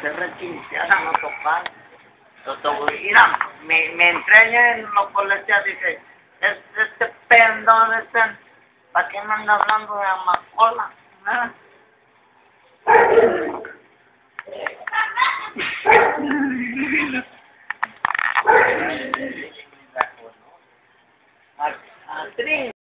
Se requintearon no tocar. Mira, me, me entreña en los policías, dice, este, este pendón, este, ¿para qué me anda hablando de amacola? ¿Ah? Adri.